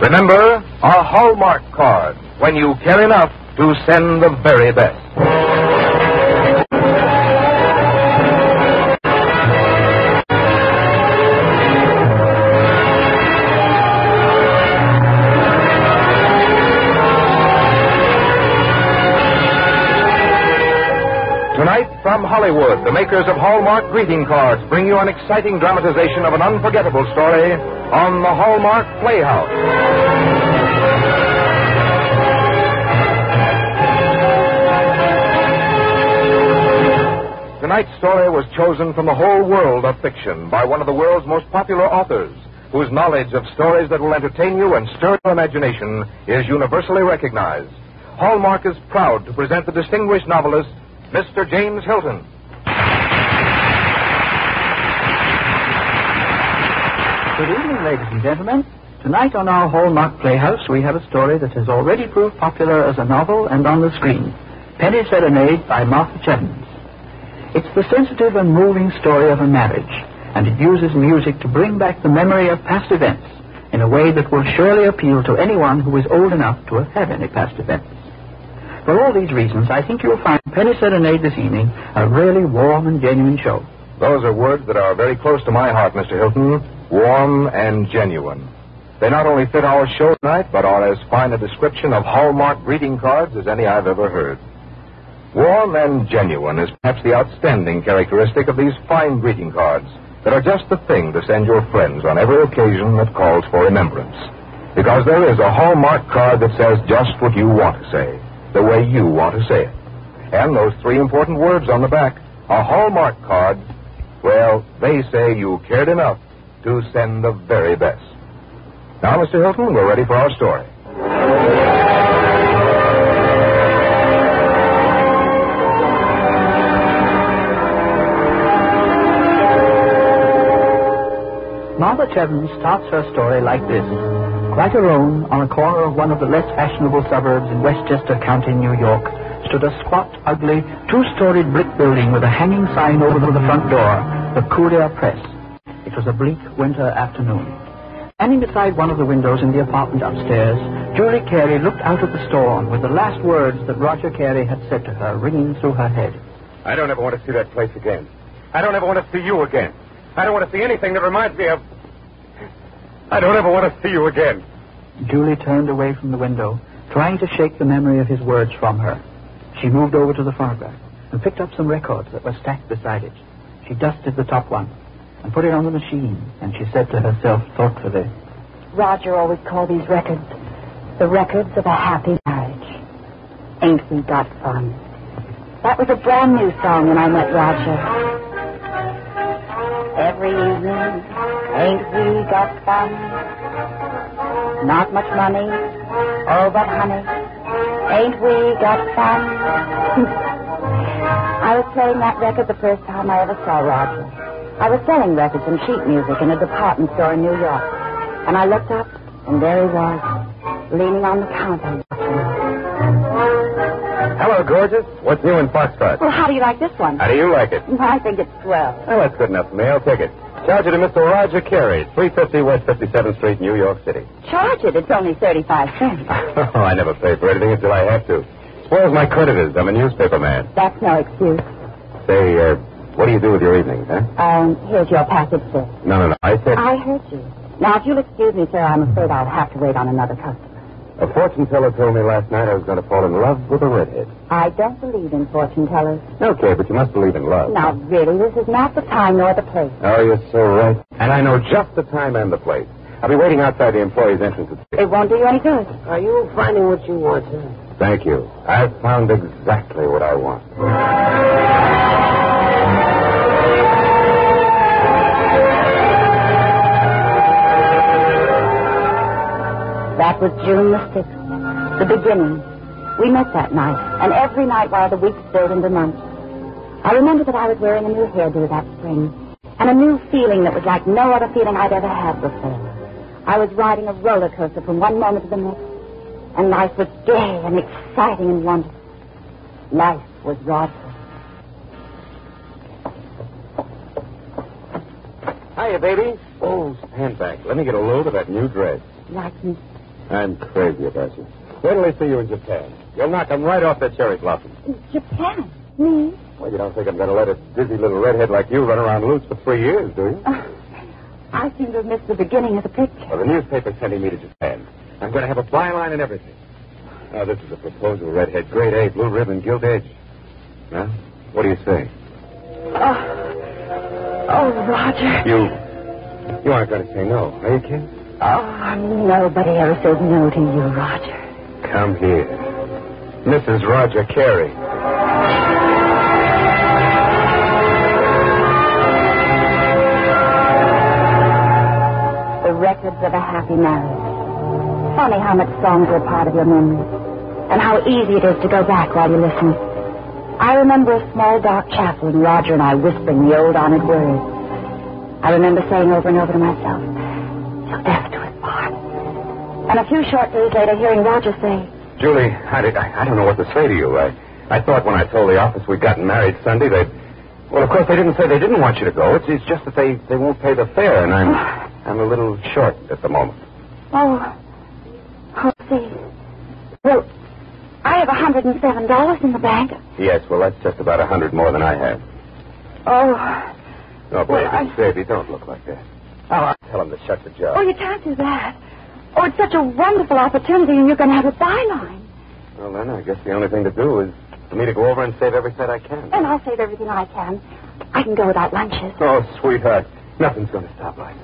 Remember, a Hallmark card when you care enough to send the very best. Hollywood, the makers of Hallmark greeting cards bring you an exciting dramatization of an unforgettable story on the Hallmark Playhouse. Tonight's story was chosen from the whole world of fiction by one of the world's most popular authors, whose knowledge of stories that will entertain you and stir your imagination is universally recognized. Hallmark is proud to present the distinguished novelist, Mr. James Hilton. Good evening, ladies and gentlemen. Tonight on our Hallmark Playhouse, we have a story that has already proved popular as a novel and on the screen Penny Serenade by Martha Cheavens. It's the sensitive and moving story of a marriage, and it uses music to bring back the memory of past events in a way that will surely appeal to anyone who is old enough to have had any past events. For all these reasons, I think you'll find Penny Serenade this evening a really warm and genuine show. Those are words that are very close to my heart, Mr. Hilton. Warm and genuine. They not only fit our show tonight, but are as fine a description of Hallmark greeting cards as any I've ever heard. Warm and genuine is perhaps the outstanding characteristic of these fine greeting cards that are just the thing to send your friends on every occasion that calls for remembrance. Because there is a Hallmark card that says just what you want to say, the way you want to say it. And those three important words on the back, a Hallmark card, well, they say you cared enough to send the very best. Now, Mr. Hilton, we're ready for our story. Martha Cheavens starts her story like this. Quite alone, on a corner of one of the less fashionable suburbs in Westchester County, New York, stood a squat, ugly, two-storied brick building with a hanging sign over the front door, the Courier Press. It was a bleak winter afternoon. Standing beside one of the windows in the apartment upstairs, Julie Carey looked out at the storm with the last words that Roger Carey had said to her ringing through her head. I don't ever want to see that place again. I don't ever want to see you again. I don't want to see anything that reminds me of. I don't ever want to see you again. Julie turned away from the window, trying to shake the memory of his words from her. She moved over to the phonograph and picked up some records that were stacked beside it. She dusted the top one and put it on the machine, and she said to herself thoughtfully, Roger always called these records the records of a happy marriage. Ain't we got fun? That was a brand new song when I met Roger. Every evening, ain't we got fun? Not much money, oh but honey, ain't we got fun? I was playing that record the first time I ever saw Roger. I was selling records and sheet music in a department store in New York. And I looked up, and there he was, leaning on the counter. Hello, gorgeous. What's new in Foxtrot? Well, how do you like this one? How do you like it? I think it's swell. Well, that's good enough for me. I'll take it. Charge it to Mr. Roger Carey, 350 West 57th Street, New York City. Charge it. It's only 35 cents. oh, I never pay for anything until I have to. Spoils my creditors. I'm a newspaper man. That's no excuse. Say, uh, what do you do with your evenings, huh? Um, here's your package, sir. No, no, no. I said I heard you. Now, if you'll excuse me, sir, I'm afraid I'll have to wait on another customer. a fortune teller told me last night I was going to fall in love with a redhead. I don't believe in fortune tellers. Okay, but you must believe in love. Now, really, this is not the time nor the place. Oh, you're so right. And I know just the time and the place. I'll be waiting outside the employee's entrance at It won't do you any good. Are you finding what you want, sir? Thank you. I've found exactly what I want. That was June the 6th, the beginning. We met that night, and every night while the weeks filled into months. I remember that I was wearing a new hairdo that spring, and a new feeling that was like no other feeling I'd ever had before. I was riding a roller coaster from one moment to the next, and life was gay and exciting and wonderful. Life was Roger. Hiya, baby. Oh, stand back. Let me get a load of that new dress. Like me. I'm crazy about you. Wait till I see you in Japan. You'll knock 'em right off their cherry blossom. Japan? Me? Well, you don't think I'm going to let a dizzy little redhead like you run around loose for three years, do you? Oh, I seem to have missed the beginning of the picture. Well, the newspaper's sending me to Japan. I'm going to have a byline and everything. Now, this is a proposal, redhead. Grade A, blue ribbon, gilt edge. Now, what do you say? Oh, oh Roger. You. You aren't going to say no, are you, kid? Oh, nobody ever said no to you, Roger. Come here. Mrs. Roger Carey. The records of a happy marriage. Funny how much songs are a part of your memory, and how easy it is to go back while you listen. I remember a small dark chapel and Roger and I whispering the old honored words. I remember saying over and over to myself, And a few short days later, hearing Roger say, Julie, I, did, I, I don't know what to say to you. I, I thought when I told the office we'd gotten married Sunday, they'd. Well, of course, they didn't say they didn't want you to go. It's, it's just that they, they won't pay the fare, and I'm, I'm a little short at the moment. "Oh, oh, see. Well, I have a hundred and seven dollars in the bank. Yes, well, that's just about a hundred more than I have. Oh, Oh, baby, Well, I- baby, don't look like that. Oh, I'll tell him to shut the job. oh, you can't do that. Oh, it's such a wonderful opportunity, and you're going to have a byline. Well, then, I guess the only thing to do is for me to go over and save every cent I can. And I'll save everything I can. I can go without lunches. Oh, sweetheart, nothing's going to stop us.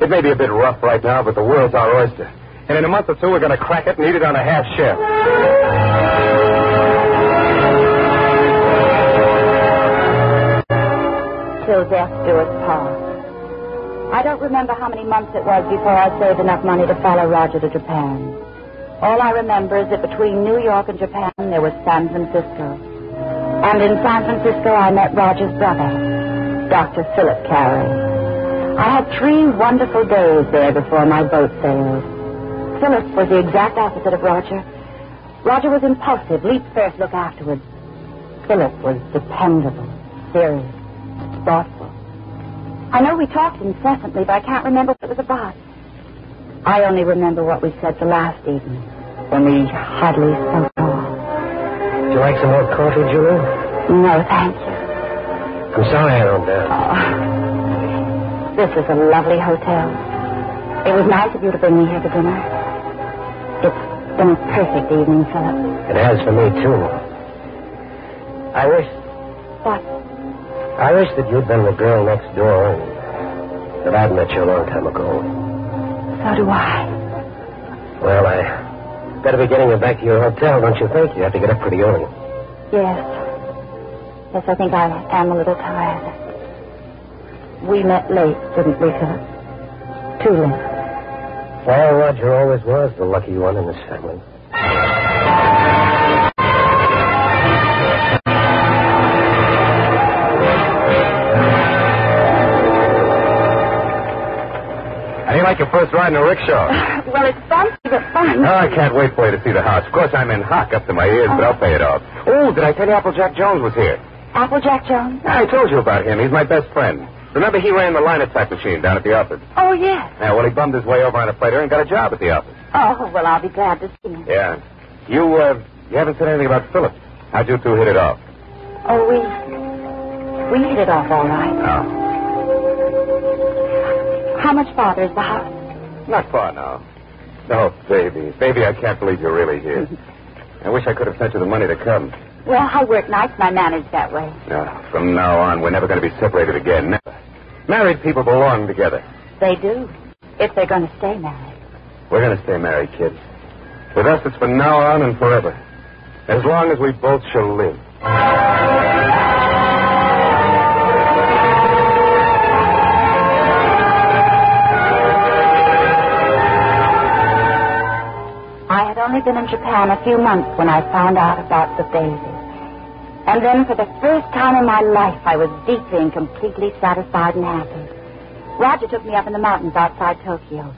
It may be a bit rough right now, but the world's our oyster. And in a month or two, we're going to crack it and eat it on a half shell. Till death do us part. I don't remember how many months it was before I saved enough money to follow Roger to Japan. All I remember is that between New York and Japan there was San Francisco. And in San Francisco I met Roger's brother, Dr. Philip Carey. I had three wonderful days there before my boat sailed. Philip was the exact opposite of Roger. Roger was impulsive, leap first, look afterwards. Philip was dependable, serious, thoughtful. I know we talked incessantly, but I can't remember what it was about. I only remember what we said the last evening, when we hardly spoke at all. Would you like some more coffee, Julie? No, thank you. I'm sorry I don't dare. Oh, this is a lovely hotel. It was nice of you to bring me here to dinner. It's been a perfect evening, Philip. It has for me, too. I wish What? I wish that you'd been the girl next door and that I'd met you a long time ago. So do I. Well, I better be getting you back to your hotel, don't you think? You have to get up pretty early. Yes. Yes, I think I am a little tired. We met late, didn't we, Philip? Too late. Well, Roger always was the lucky one in this family. Like your first ride in a rickshaw? Well, it's bumpy, but fun. Oh, I can't wait for you to see the house. Of course, I'm in hock up to my ears, but I'll pay it off. Oh, did I tell you Applejack Jones was here? Applejack Jones? I told you about him. He's my best friend. Remember, he ran the linotype machine down at the office. Oh, yes. Yeah, well, he bummed his way over on a freighter and got a job at the office. Oh, well, I'll be glad to see him. Yeah. You, uh, you haven't said anything about Philip. How'd you two hit it off? Oh, we. We hit it off all right. Oh. How much farther is the house? Not far now. Oh, baby. Baby, I can't believe you're really here. I wish I could have sent you the money to come. Well, I work nights and I manage that way. No, from now on, we're never going to be separated again. Never. Married people belong together. They do, if they're going to stay married. We're going to stay married, kids. With us, it's from now on and forever. As long as we both shall live. Only been in Japan a few months when I found out about the baby. And then, for the first time in my life, I was deeply and completely satisfied and happy. Roger took me up in the mountains outside Tokyo,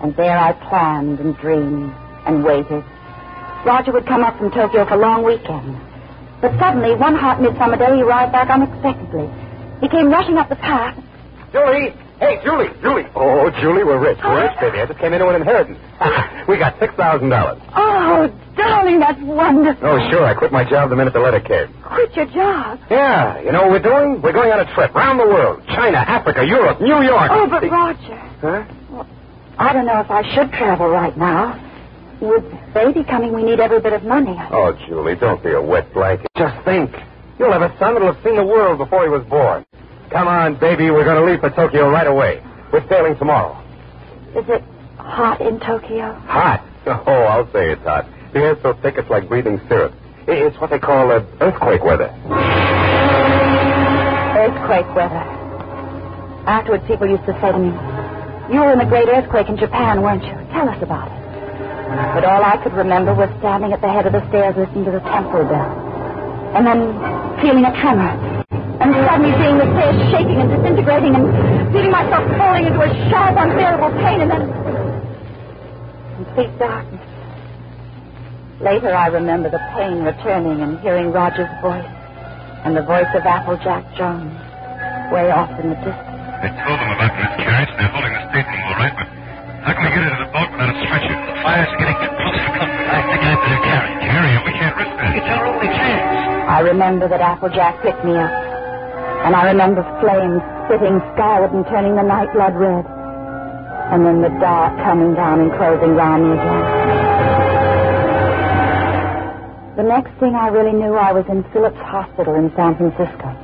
and there I planned and dreamed and waited. Roger would come up from Tokyo for long weekends. But suddenly, one hot midsummer day, he arrived back unexpectedly. He came rushing up the path. Julie! Hey, Julie, Julie. Oh, Julie, we're rich. We're rich, baby. I just came into an inheritance. we got $6,000. Oh, darling, that's wonderful. Oh, sure. I quit my job the minute the letter came. Quit your job. Yeah. You know what we're doing? We're going on a trip around the world. China, Africa, Europe, New York. Oh, but Roger, Huh? I don't know if I should travel right now. With baby coming, we need every bit of money. Oh, Julie, don't be a wet blanket. Just think. You'll have a son that'll have seen the world before he was born. Come on, baby. We're going to leave for Tokyo right away. We're sailing tomorrow. Is it hot in Tokyo? Hot? Oh, I'll say it's hot. The air's so thick it's like breathing syrup. It's what they call uh, earthquake weather. Earthquake weather. Afterwards, people used to say to me, You were in the great earthquake in Japan, weren't you? Tell us about it. But all I could remember was standing at the head of the stairs listening to the temple bell. And then feeling a tremor. And suddenly seeing the stairs shaking and disintegrating and feeling myself falling into a sharp, unbearable pain and then complete darkness. Later, I remember the pain returning and hearing Roger's voice and the voice of Applejack Jones way off in the distance. I told them about the miscarriage, and they're holding the stateroom all right, but how can we get her to the boat without a stretcher? The fire's getting too close for comfort. I think I'd better carry her. Carry her? We can't risk that. It's our only chance. I remember that Applejack picked me up. And I remember flames sitting skyward and turning the night blood red. And then the dark coming down and closing round me again. The next thing I really knew, I was in Philip's Hospital in San Francisco.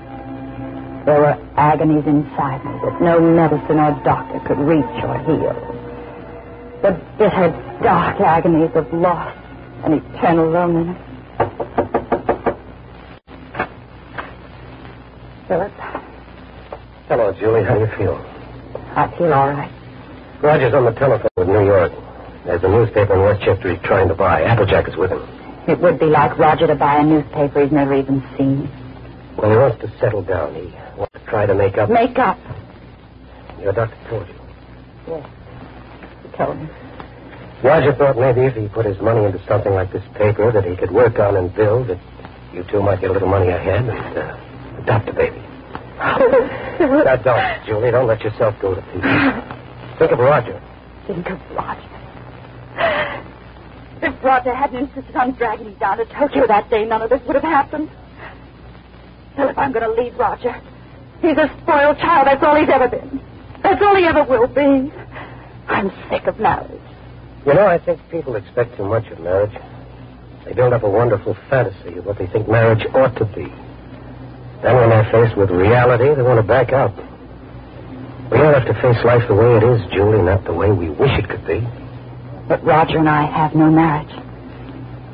There were agonies inside me that no medicine or doctor could reach or heal. The bitter, dark agonies of loss and eternal loneliness. Philip, Hello, Julie. How do you feel? I feel all right. Roger's on the telephone with New York. There's a newspaper in Westchester he's trying to buy. Applejack is with him. It would be like Roger to buy a newspaper he's never even seen. Well, he wants to settle down. He wants to try to make up. Make up. Your doctor told you. Yes. He told me. Roger thought maybe if he put his money into something like this paper that he could work on and build, that you two might get a little money ahead and uh, adopt a baby. Now, don't, Julie. Don't let yourself go to pieces. Think of Roger. Think of Roger. If Roger hadn't insisted on dragging me down to Tokyo that day, none of this would have happened. Philip, I'm going to leave Roger. He's a spoiled child. That's all he's ever been. That's all he ever will be. I'm sick of marriage. You know, I think people expect too much of marriage. They build up a wonderful fantasy of what they think marriage ought to be. Then when they're faced with reality, they want to back out. We all have to face life the way it is, Julie, not the way we wish it could be. But Roger and I have no marriage.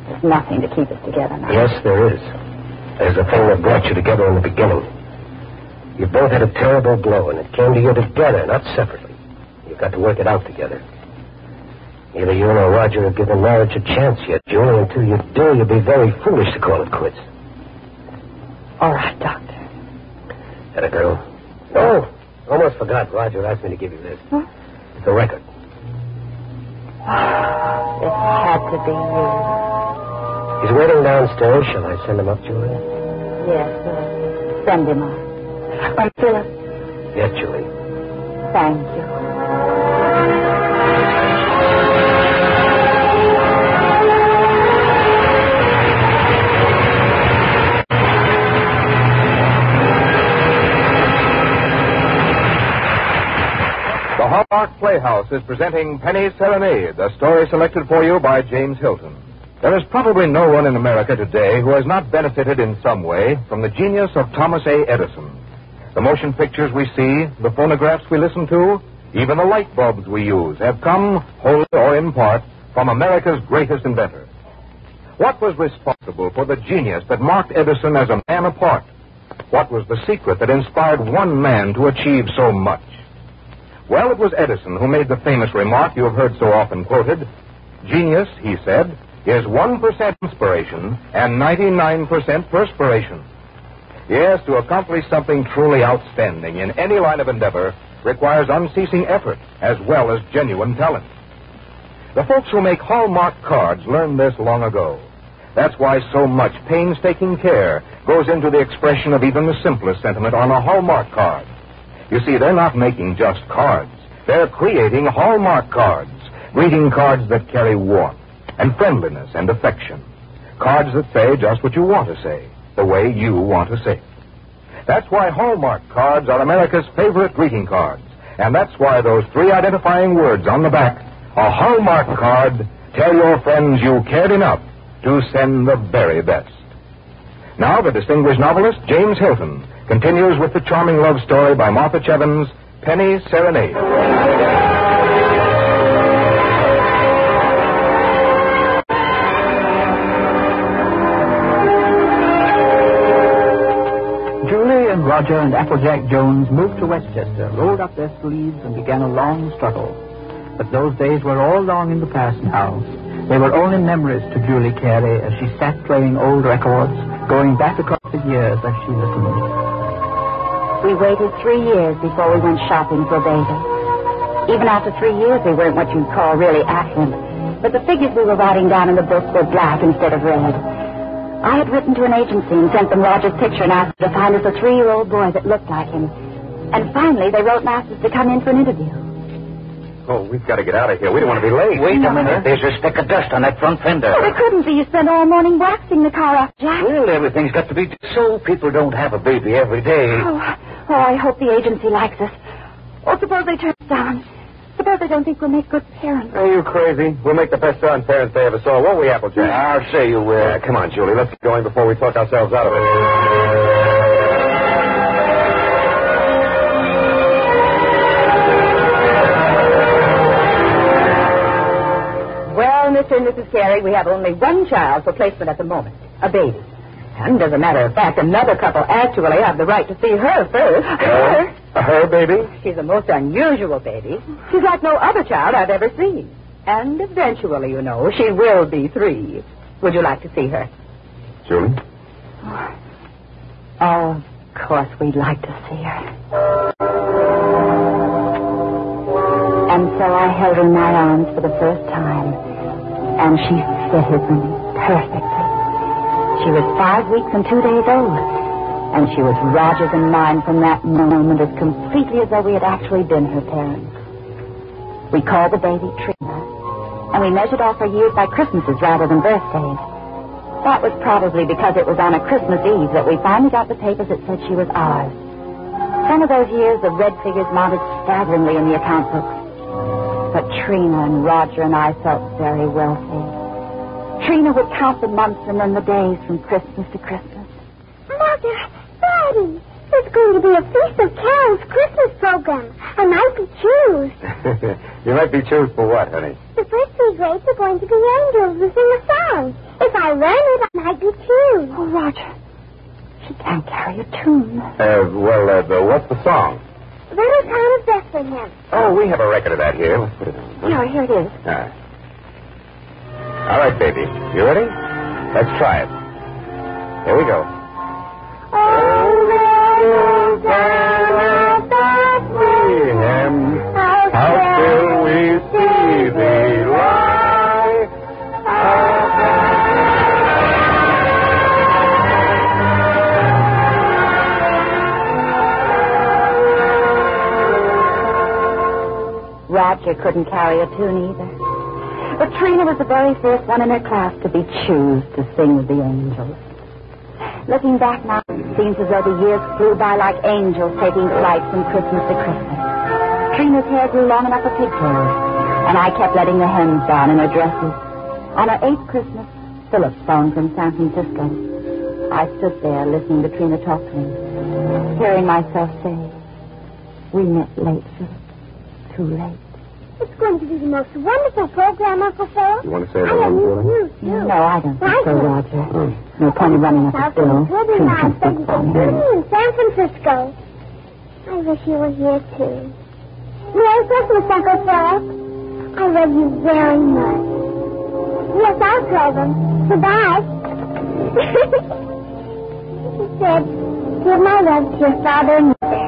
There's nothing to keep us together now. Yes, there is. There's the thing that brought you together in the beginning. You both had a terrible blow, and it came to you together, not separately. You've got to work it out together. Neither you nor Roger have given marriage a chance yet, Julie. Until you do, you'll be very foolish to call it quits. All right, Doctor. That a girl? Oh, almost forgot. Roger asked me to give you this. Huh? It's a record. It had to be you. He's waiting downstairs. Shall I send him up, Julie? Yes, uh, send him up. Um, Philip, Yes, Julie. thank you. Playhouse is presenting Penny's Serenade, a story selected for you by James Hilton. There is probably no one in America today who has not benefited in some way from the genius of Thomas A. Edison. The motion pictures we see, the phonographs we listen to, even the light bulbs we use have come, wholly or in part, from America's greatest inventor. What was responsible for the genius that marked Edison as a man apart? What was the secret that inspired one man to achieve so much? Well, it was Edison who made the famous remark you have heard so often quoted. Genius, he said, is 1% inspiration and 99% perspiration. Yes, to accomplish something truly outstanding in any line of endeavor requires unceasing effort as well as genuine talent. The folks who make Hallmark cards learned this long ago. That's why so much painstaking care goes into the expression of even the simplest sentiment on a Hallmark card. You see, they're not making just cards. They're creating Hallmark cards, greeting cards that carry warmth and friendliness and affection. Cards that say just what you want to say, the way you want to say it. That's why Hallmark cards are America's favorite greeting cards. And that's why those three identifying words on the back, a Hallmark card, tell your friends you cared enough to send the very best. Now, the distinguished novelist, James Hilton, continues with the charming love story by Martha Cheavens, Penny Serenade. Julie and Roger and Applejack Jones moved to Westchester, rolled up their sleeves, and began a long struggle. But those days were all long in the past now. They were only memories to Julie Carey as she sat playing old records, going back across the years as she listened. We waited three years before we went shopping for baby. Even after three years, we weren't what you'd call really affluent. But the figures we were writing down in the book were black instead of red. I had written to an agency and sent them Roger's picture and asked to find us a three-year-old boy that looked like him. And finally, they wrote and asked us to come in for an interview. Oh, we've got to get out of here. We don't want to be late. Wait a minute. There's a speck of dust on that front fender. Oh, we couldn't be. You spent all morning waxing the car off, Jack. Well, everything's got to be so people don't have a baby every day. Oh, oh, I hope the agency likes us. Oh, suppose they turn us down. Suppose they don't think we'll make good parents. Are you crazy? We'll make the best darn parents they ever saw, won't we, Applejack? I'll say you will. Yeah, come on, Julie. Let's get going before we talk ourselves out of it. Mr. and Mrs. Carey, we have only one child for placement at the moment, a baby. And as a matter of fact, another couple actually have the right to see her first. Her? Her baby? She's a most unusual baby. She's like no other child I've ever seen. And eventually, you know, she will be three. Would you like to see her? Julie? Oh, of course we'd like to see her. And so I held her in my arms for the first time, and she fitted me perfectly. She was five weeks and two days old, and she was Roger's and mine from that moment as completely as though we had actually been her parents. We called the baby Trina, and we measured off her years by Christmases rather than birthdays. That was probably because it was on a Christmas Eve that we finally got the papers that said she was ours. Some of those years, the red figures mounted staggeringly in the account books. But Trina and Roger and I felt very wealthy. Trina would count the months and then the days from Christmas to Christmas. Mother, Daddy, there's going to be a Feast of Carols Christmas program. I might be choose. you might be choose for what, honey? The first three grades are going to be angels who sing a song. If I learn it, I might be choose. Oh, Roger, she can't carry a tune. Uh, well, uh, what's the song? Little town of Bethlehem. Oh, we have a record of that here. Let's put it on. Here, here it is. All right. All right, baby. You ready? Let's try it. Here we go. Oh, little town Roger couldn't carry a tune either. But Trina was the very first one in her class to be choose to sing with the angels. Looking back now, it seems as though the years flew by like angels taking flight from Christmas to Christmas. Trina's hair grew long enough for pigtails, and I kept letting the hems down in her dresses. On her eighth Christmas, Philip phoned from San Francisco. I stood there listening to Trina talk to hearing myself say, We met late, Philip. Too late. It's going to be the most wonderful program, Uncle Phil. You want to say I that have one, new Julie? news, too. No, I don't think so, Roger. No point in running up a South bill. We'll be Trina my can speak in San Francisco. I wish you were here, too. Merry Christmas, Uncle Phil. I love you very much. Yes, I'll tell them. Goodbye. he said, give my love to your father and mother.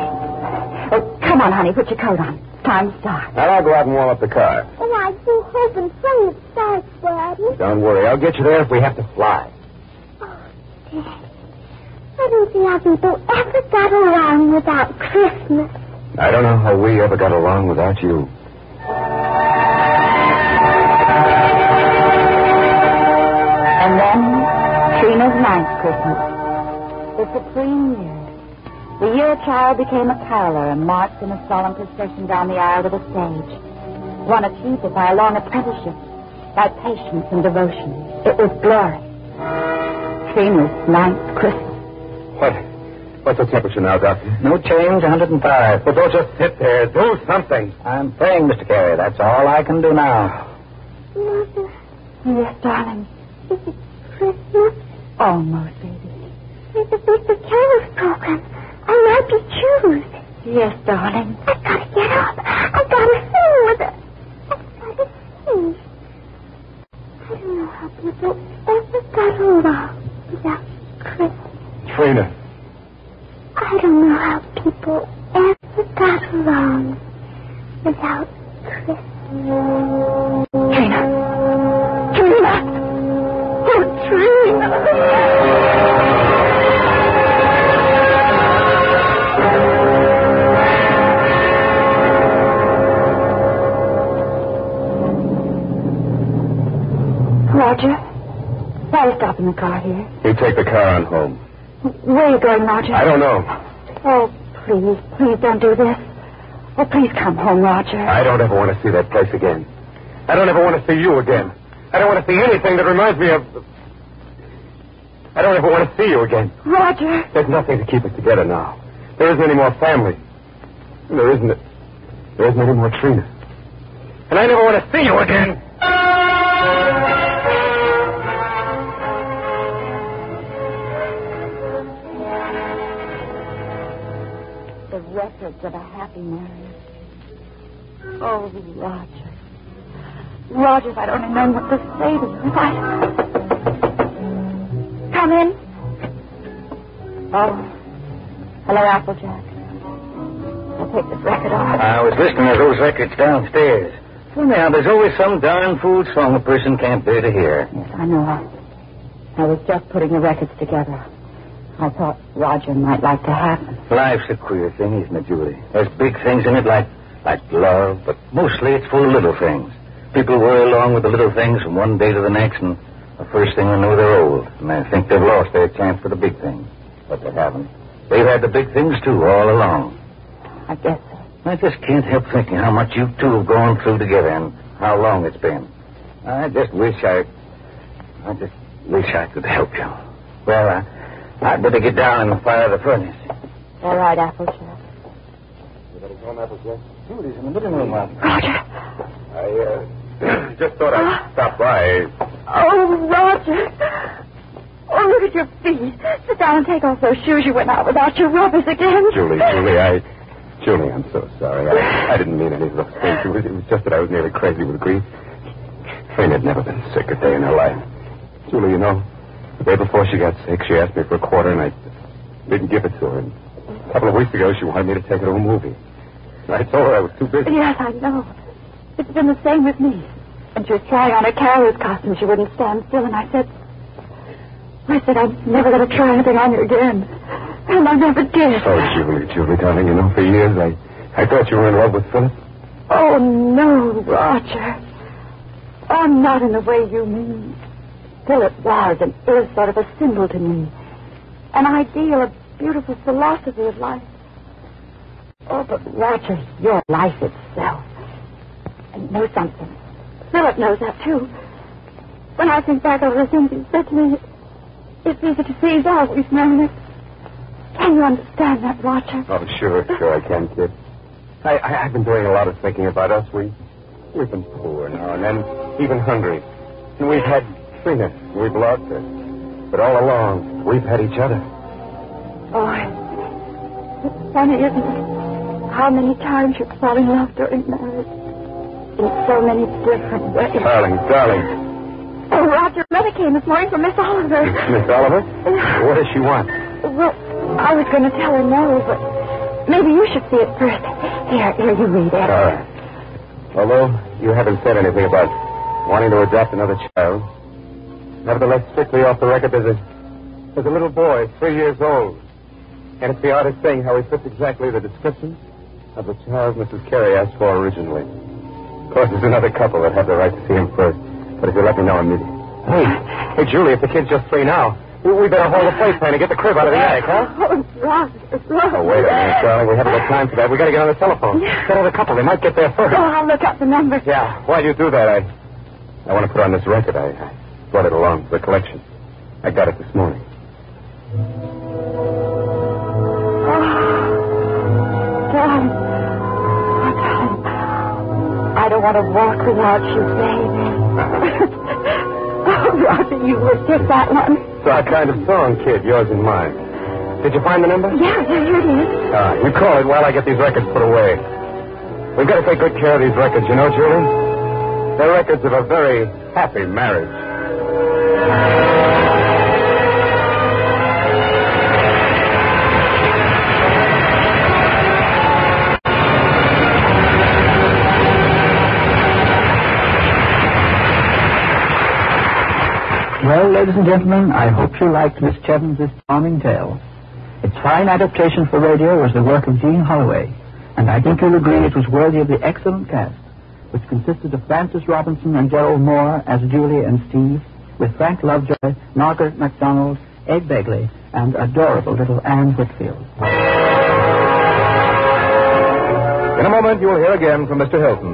Oh, come on, honey, put your coat on. It's time to start. Now, I'll go out and warm up the car. Oh, I do hope and pray it starts, Daddy. Don't worry. I'll get you there if we have to fly. Oh, Dad. I don't see how people ever got along without Christmas. I don't know how we ever got along without you. And then, Trina's ninth Christmas. The supreme year. The year a child became a caroler and marched in a solemn procession down the aisle to the stage. One achieved it by a long apprenticeship, by patience and devotion. It was glory. Trina's ninth Christmas. What? What's the temperature now, Doctor? No change, 105. Well, don't just sit there. Do something. I'm praying, Mr. Carey. That's all I can do now. Mother, Yes, darling. is it Christmas? Almost, baby. There's a big the carols program. I might be choose. Yes, darling. I've gotta get up. I've gotta sing with it. I gotta sing. I don't know how people ever got along without Christmas. Trina. I don't know how people ever got along without Christmas. Trina. Trina! Roger. Why are you stopping the car here? You take the car on home. Where are you going, Roger? I don't know. Oh, please, please don't do this. Oh, please come home, Roger. I don't ever want to see that place again. I don't ever want to see you again. I don't want to see anything that reminds me of. I don't ever want to see you again. Roger. There's nothing to keep us together now. There isn't any more family. There isn't. There isn't any more Trina. And I never want to see you again. Records of a happy marriage. Oh, Roger. Roger, if I'd only known what to say to you. If I... Come in. Oh. Hello, Applejack. I'll take this record off. I was listening to those records downstairs. Now, there's always some darn fool song a person can't bear to hear. Yes, I know. I was just putting the records together. I thought Roger might like to have them. Life's a queer thing, isn't it, Julie? There's big things in it like like love, but mostly it's full of little things. People worry along with the little things from one day to the next, and the first thing they know, they're old, and they think they've lost their chance for the big things. But they haven't. They've had the big things, too, all along. I guess so. I just can't help thinking how much you two have gone through together and how long it's been. I just wish I. I just wish I could help you. Well, I, I'd better get down and fire the furnace. All right, Applejack. You better go, Applejack. Julie's in the living room, Roger. Roger. I uh, just thought I'd stop by. Oh, Roger. Oh, look at your feet. Sit down and take off those shoes you went out without your rubbers again. Julie, Julie, I. Julie, I'm so sorry. I, I didn't mean any of those things. It was, it was just that I was nearly crazy with grief. Trina had never been sick a day in her life. Julie, you know, the day before she got sick, she asked me for a quarter, and I didn't give it to her. And couple of weeks ago, she wanted me to take her to a movie. I told her I was too busy. Yes, I know. It's been the same with me. And she was trying on her carrier's costume. She wouldn't stand still, and I said, I said, I'm never going to try anything on you again. And I never did. Oh, Julie, Julie, darling, you know, for years I, I thought you were in love with Philip. Oh, no, Roger. I'm not in the way you mean. Philip was and is sort of a symbol to me. An ideal, a beautiful philosophy of life. Oh, but Roger, your life itself. And know something. Philip knows that, too. When I think back over the things he said to me, it's easy to see he's always known it. Can you understand that, Roger? Oh, sure, sure I can, kid. I, I, I've been doing a lot of thinking about us. We, we've been poor now and then, even hungry. And we've had Trina. We've lost her. But all along, we've had each other. Oh, it's funny, isn't it? How many times you fall in love during marriage. In so many different ways. Darling, darling. Oh, Roger, letter came this morning from Miss Oliver. Miss Oliver? What does she want? Well, I was going to tell her no, but maybe you should see it first. Here, here, you read it. All right. Although you haven't said anything about wanting to adopt another child, nevertheless, strictly off the record, there's a, there's a little boy, three years old. And it's the oddest thing how he fits exactly the description. of the child Mrs. Carey asked for originally. Of course, there's another couple that have the right to see him first. But if you let me know immediately. Hey, hey, Julie, if the kid's just free now, we, we better hold the plate plan and get the crib out of the attic, huh? Oh, it's wrong. It's wrong. Oh, wait a minute, darling. We haven't got time for that. We got to get on the telephone. Tell the couple. They might get there first. Oh, I'll look up the number. Yeah. While you do that, I I want to put on this record. I, I brought it along for the collection. I got it this morning. Want to walk without you, baby. oh, Roger, you would take that one. It's our kind of song, kid, yours and mine. Did you find the number? Yeah, yeah, here it is. Ah, you call it while I get these records put away. We've got to take good care of these records, you know, Julie? They're records of a very happy marriage. Ladies and gentlemen, I hope you liked Miss Cheavens' charming tale. Its fine adaptation for radio was the work of Jean Holloway, and I think you'll agree it was worthy of the excellent cast, which consisted of Francis Robinson and Gerald Moore as Julie and Steve, with Frank Lovejoy, Margaret MacDonald, Ed Begley, and adorable little Anne Whitfield. In a moment, you'll hear again from Mr. Hilton.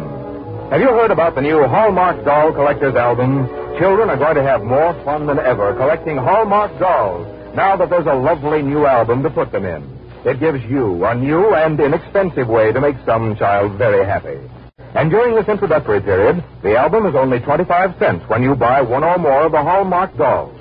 Have you heard about the new Hallmark Doll Collector's Album? Children are going to have more fun than ever collecting Hallmark dolls now that there's a lovely new album to put them in. It gives you a new and inexpensive way to make some child very happy. And during this introductory period, the album is only 25 cents when you buy one or more of the Hallmark dolls.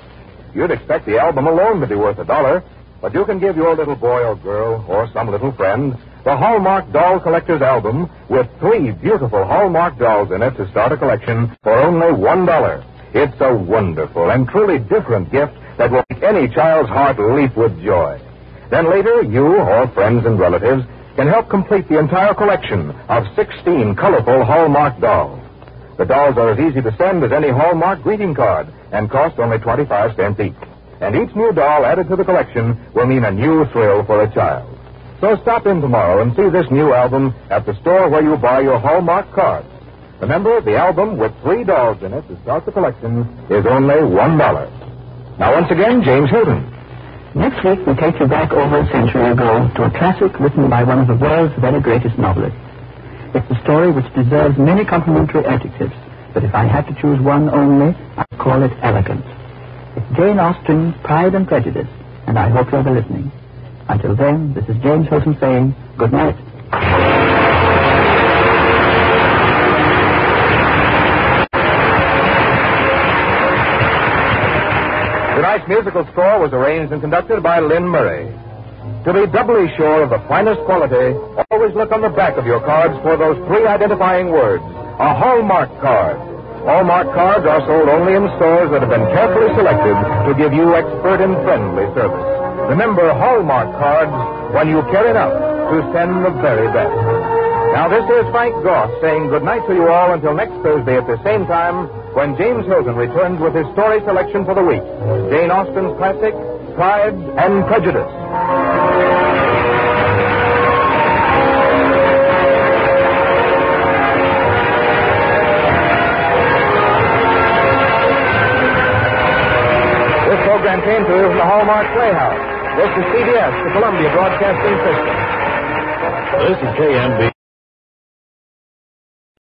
You'd expect the album alone to be worth a dollar, but you can give your little boy or girl or some little friend the Hallmark Doll Collector's Album with three beautiful Hallmark dolls in it to start a collection for only one dollar. It's a wonderful and truly different gift that will make any child's heart leap with joy. Then later, you or friends and relatives can help complete the entire collection of 16 colorful Hallmark dolls. The dolls are as easy to send as any Hallmark greeting card and cost only 25 cents each. And each new doll added to the collection will mean a new thrill for a child. So stop in tomorrow and see this new album at the store where you buy your Hallmark cards. Remember, the album with three dolls in it to start the collection is only one dollar. Now, once again, James Hilton. Next week, we take you back over a century ago to a classic written by one of the world's very greatest novelists. It's a story which deserves many complimentary adjectives, but if I had to choose one only, I'd call it elegant. It's Jane Austen's Pride and Prejudice, and I hope you'll be listening. Until then, this is James Hilton saying good night. Tonight's musical score was arranged and conducted by Lynn Murray. To be doubly sure of the finest quality, always look on the back of your cards for those three identifying words a Hallmark card. Hallmark cards are sold only in stores that have been carefully selected to give you expert and friendly service. Remember Hallmark cards when you care enough to send the very best. Now, this is Frank Goss saying goodnight to you all until next Thursday at the same time when James Hilton returns with his story selection for the week Jane Austen's classic, Pride and Prejudice. This program came to you from the Hallmark Playhouse. This is CBS, the Columbia Broadcasting System. This is KMB